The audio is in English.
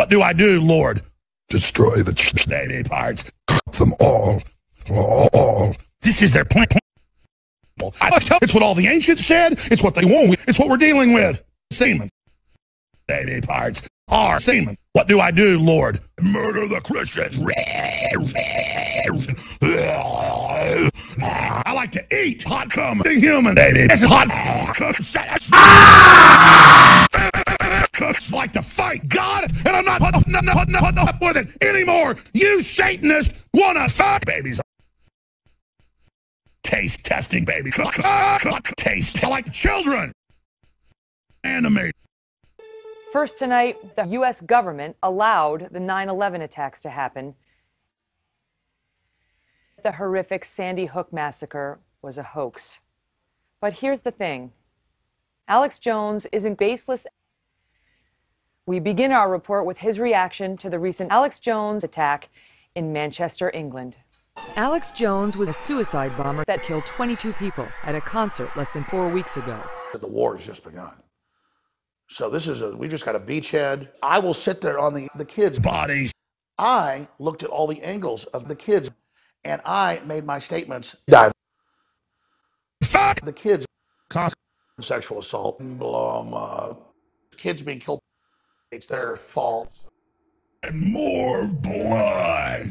What do I do, Lord? Destroy the baby eh, parts. Cut them all. All. This is their plan. It's what all the ancients said. It's what they want. It's what we're dealing with. Semen. Baby eh, parts are semen. What do I do, Lord? Murder the Christians. I like to eat hot cum. Human, baby. Eh, this is hot. Ah! Like to fight God, and I'm not putting up, putting up, putting up with it anymore. You Satanists wanna fuck babies. Taste testing, baby. Cook, cook, cook, taste like children. Animate. First tonight, the U.S. government allowed the 9 11 attacks to happen. The horrific Sandy Hook massacre was a hoax. But here's the thing Alex Jones isn't baseless. We begin our report with his reaction to the recent Alex Jones attack in Manchester, England. Alex Jones was a suicide bomber that killed 22 people at a concert less than four weeks ago. The war has just begun. So this is a, we just got a beachhead. I will sit there on the, the kids' Bodies. I looked at all the angles of the kids and I made my statements. Die. Fuck. The kids, con- sexual assault, blow 'em up. Kids being killed. It's their fault. And more blood.